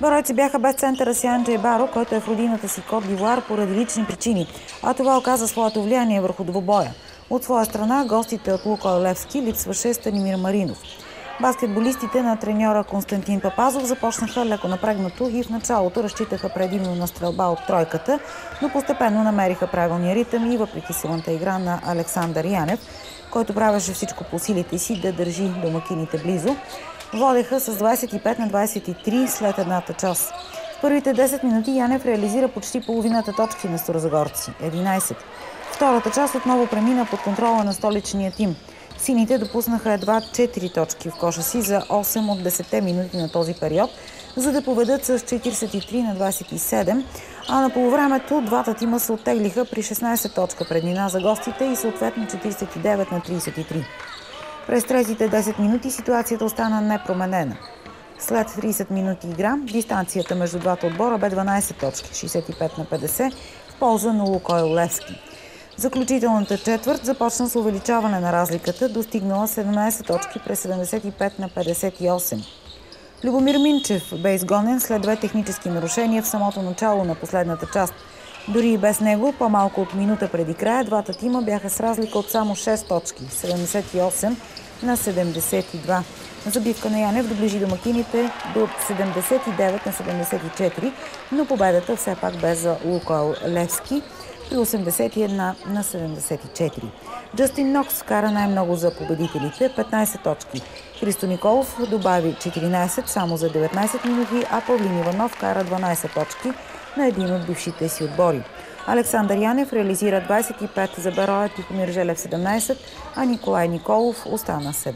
Баройци бяха без центъра си Анджей Баро, който е в родината си Кот Дивуар поради лични причини, а това оказа своето влияние върху двобоя. От своя страна, гостите от Луко Левски липсваше Станимир Маринов. Баскетболистите на треньора Константин Папазов започнаха леко напрегнато и в началото разчитаха предимно на стрелба от тройката, но постепенно намериха правилния ритъм и въпреки силната игра на Александър Янев, който правеше всичко по силите си да държи домакините близо, водеха с 25 на 23 след едната част. В първите 10 минути Янев реализира почти половината точки на Старозагорци – 11. Втората част отново премина под контрола на столичния тим – Сините допуснаха едва 4 точки в коша си за 8 от 10 минути на този период, за да поведат с 43 на 27, а на полувремето двата тима се оттеглиха при 16 точка преднина за гостите и съответно 49 на 33. През третите 10 минути ситуацията остана непроменена. След 30 минути игра, дистанцията между двата отбора бе 12 точки, 65 на 50, в полза на Лукойл Левски. Заключителната четвърт започна с увеличаване на разликата, достигнала 17 точки през 75 на 58. Любомир Минчев бе изгонен след две технически нарушения в самото начало на последната част. Дори и без него, по-малко от минута преди края, двата тима бяха с разлика от само 6 точки – 78 на 72. Забивка на Янев доближи домакините до 79 на 74, но победата все пак бе за Лукойл Левски – при 81 на 74. Джастин Нокс вкара най-много за победителите 15 точки. Христо Николов добави 14 само за 19 минути, а Павлин Иванов кара 12 точки на един от бившите си отбори. Александър Янев реализира 25 за Бероя, Тихомир Желев 17, а Николай Николов остана с.